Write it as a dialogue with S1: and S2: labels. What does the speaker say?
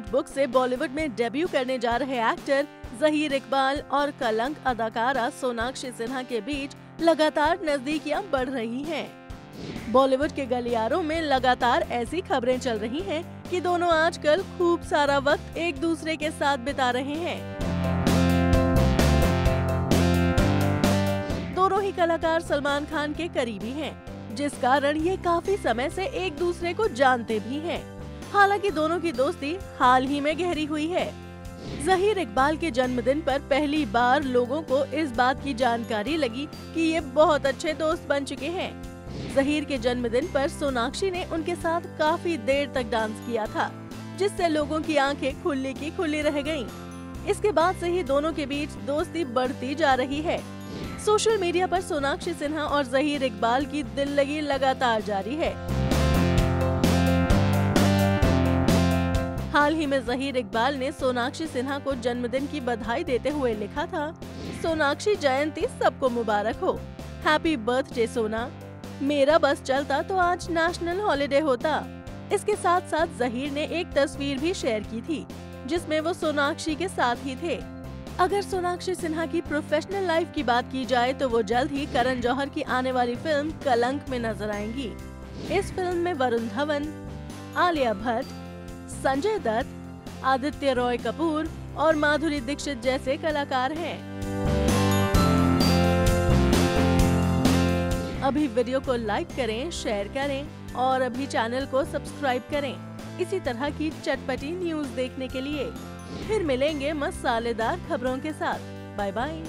S1: Notebook से बॉलीवुड में debut करने जा रहे एक्टर जहीर इकबाल और कलंक अदाकारा सोनाक्षी सिन्हा के बीच लगातार नजदीकियाँ बढ़ रही हैं। बॉलीवुड के गलियारों में लगातार ऐसी खबरें चल रही हैं कि दोनों आजकल खूब सारा वक्त एक दूसरे के साथ बिता रहे हैं दोनों ही कलाकार सलमान खान के करीबी हैं, जिस कारण ये काफ़ी समय से एक दूसरे को जानते भी हैं। हालाँकि दोनों की दोस्ती हाल ही में गहरी हुई है। जहीर इकबाल के जन्मदिन पर पहली बार लोगों को इस बात की जानकारी लगी कि ये बहुत अच्छे दोस्त बन चुके हैं। जहीर के जन्मदिन पर सोनाक्षी ने उनके साथ काफ़ी देर तक डांस किया था, जिससे लोगों की आँखें खुली की खुली रह गयीं। इसके बाद से ही दोनों के बीच दोस्ती बढ़ती जा रही है। सोशल मीडिया पर सोनाक्षी सिन्हा और जहीर इकबाल की दिल लगी लगातार जारी है। ही में जहीर इकबाल ने सोनाक्षी सिन्हा को जन्मदिन की बधाई देते हुए लिखा था, सोनाक्षी जयंती सबको मुबारक हो। हैप्पी बर्थडे सोना। मेरा बस चलता तो आज नेशनल हॉलिडे होता। इसके साथ साथ जहीर ने एक तस्वीर भी शेयर की थी, जिसमें वो सोनाक्षी के साथ ही थे। अगर सोनाक्षी सिन्हा की प्रोफेशनल लाइफ की बात की जाए तो वो जल्द ही करण जौहर की आने वाली फ़िल्म कलंक में नज़र आएँगी। इस फ़िल्म में वरुण धवन, आलिया भट्ट संजय दत्त, आदित्य रॉय कपूर और माधुरी दीक्षित जैसे कलाकार हैं। अभी वीडियो को लाइक करें, शेयर करें और अभी चैनल को सब्सक्राइब करें। इसी तरह की चटपटी न्यूज़ देखने के लिए फिर मिलेंगे मसालेदार खबरों के साथ। Bye bye.